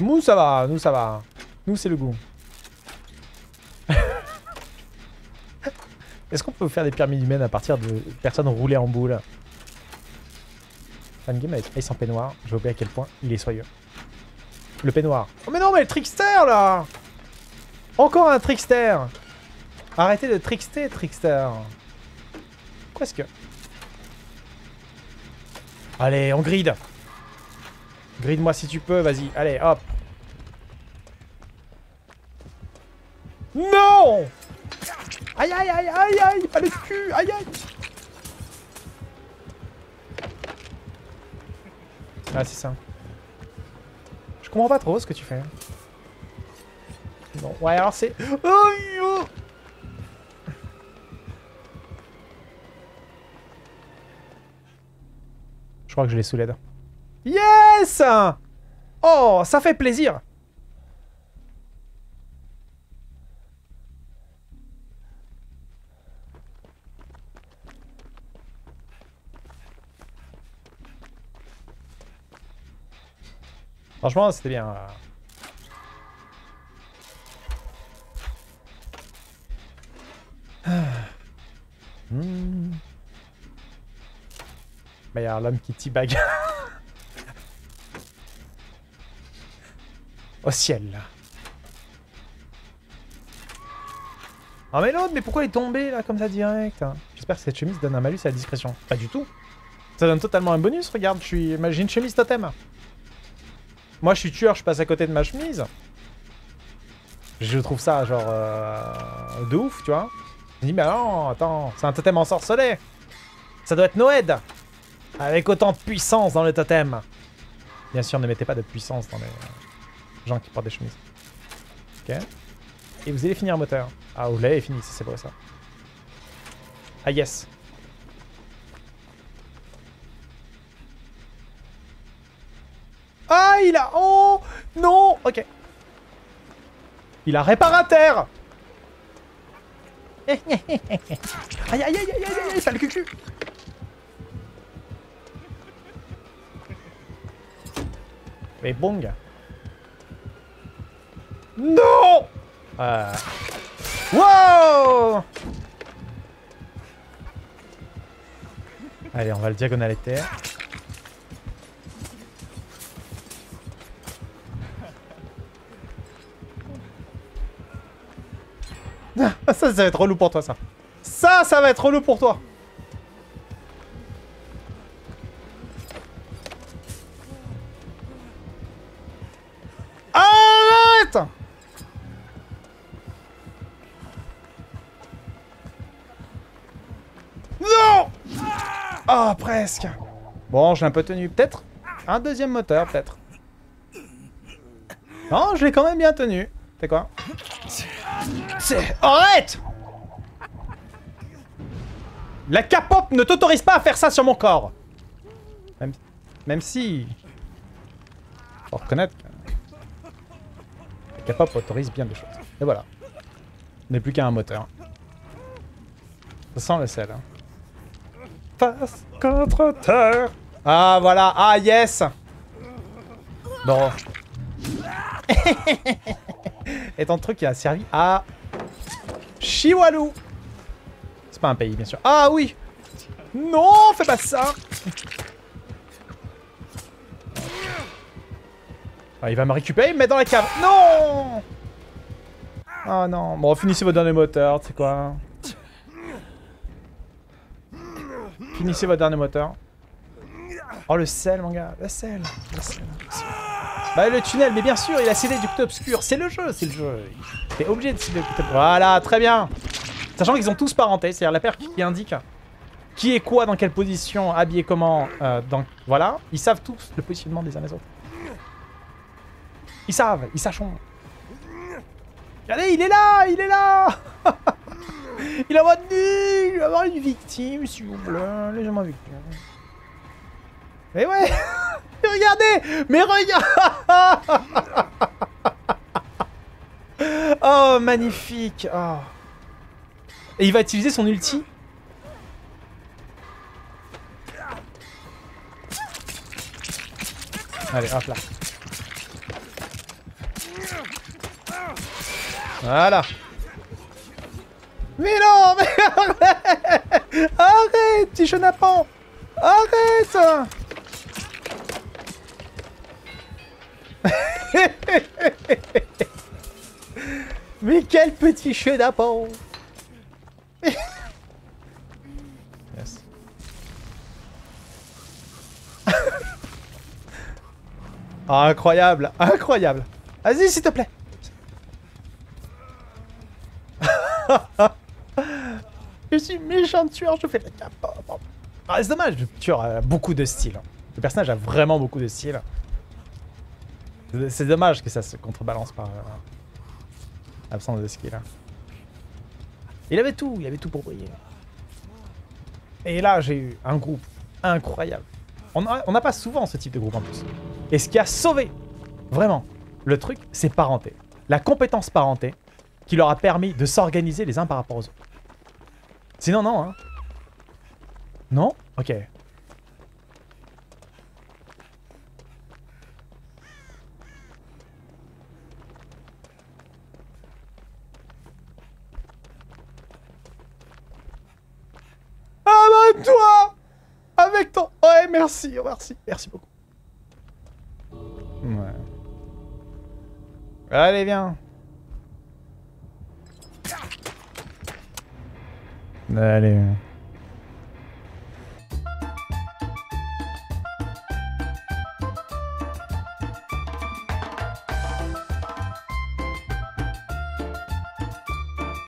Nous ça va, nous ça va. Nous c'est le goût. Est-ce qu'on peut faire des pyramides humaines à partir de personnes roulées en boule? Fan game avec Ace en peignoir. J'ai oublié à quel point il est soyeux. Le peignoir. Oh mais non mais le trickster là Encore un trickster Arrêtez de trickster, trickster. Quoi est-ce que... Allez, on grid Grid-moi si tu peux, vas-y. Allez, hop. Non Aïe, aïe, aïe, aïe, aïe Pas le cul Aïe, aïe Ah, c'est ça. Je comprends pas trop ce que tu fais. Non, ouais, alors c'est... Oh, yo Je crois que je l'ai sous. Yes Oh, ça fait plaisir Franchement, c'était bien. A l'homme qui t-bag. Au ciel, là. Oh mais l'autre, mais pourquoi il est tombé là comme ça direct hein? J'espère que cette chemise donne un malus à la discrétion. Pas du tout. Ça donne totalement un bonus, regarde, je suis... j'ai une chemise totem. Moi, je suis tueur, je passe à côté de ma chemise. Je trouve ça, genre, euh, de ouf, tu vois. Je me dis, mais non, attends, c'est un totem ensorcelé. Ça doit être Noed. Avec autant de puissance dans le totem. Bien sûr, ne mettez pas de puissance dans les gens qui portent des chemises. Ok. Et vous allez finir moteur. Ah, vous l'avez fini, c'est vrai ça. Ah, yes. Ah, il a... Oh Non Ok. Il a réparateur Aïe, aïe, aïe, aïe, aïe, aïe, aïe, ça le Mais bong Non euh... Wow Allez, on va le diagonalité. ça, ça va être relou pour toi, ça. Ça, ça va être relou pour toi. Non oh, presque. Bon, j'ai un peu tenu. Peut-être un deuxième moteur, peut-être. Non, je l'ai quand même bien tenu. C'est quoi c'est... Arrête La capote ne t'autorise pas à faire ça sur mon corps Même, même si... Faut reconnaître La capote autorise bien des choses. Et voilà. On n'est plus qu'à un moteur. Ça sent le sel. Hein. Face contre terre Ah voilà Ah yes Bon. Et ton truc qui a servi à Chihuahua C'est pas un pays, bien sûr. Ah oui Non, fais pas ça ah, Il va me récupérer, me mettre dans la cave. Non Oh non. Bon, finissez votre dernier moteur, tu sais quoi. Finissez votre dernier moteur. Oh, le sel, mon gars. Le sel. Le. Bah, le tunnel, mais bien sûr, il a scellé du côté obscur. C'est le jeu, c'est le jeu. T'es obligé de cibler le côté Voilà, très bien. Sachant qu'ils ont tous parenté, c'est-à-dire la paire qui indique qui est quoi, dans quelle position, habillé comment, euh, dans... Voilà, ils savent tous le positionnement des uns des autres. Ils savent, ils sachent. Regardez, il est là, il est là Il a retenu Il va avoir une victime, s'il vous plaît. Légèrement victime. Et ouais Mais Regardez Mais regarde Oh, magnifique. Oh. Et il va utiliser son ulti Allez, hop là. Voilà. Mais non, mais arrête Arrête, petit chenapan Arrête Mais quel petit chenapan Yes. Ah, incroyable, incroyable. Vas-y, s'il te plaît. je suis méchant tueur, je fais la cape. Ah, c'est dommage, le tueur a beaucoup de style. Le personnage a vraiment beaucoup de style. C'est dommage que ça se contrebalance par euh, l'absence de skill. Il avait tout, il avait tout pour briller. Et là, j'ai eu un groupe incroyable. On n'a pas souvent ce type de groupe en plus. Et ce qui a sauvé, vraiment, le truc, c'est parenté. La compétence parenté qui leur a permis de s'organiser les uns par rapport aux autres. Sinon, non, hein. Non? Ok. Abonne-toi Avec ton... Ouais, merci, merci, merci beaucoup. Ouais. Allez, viens. Allez.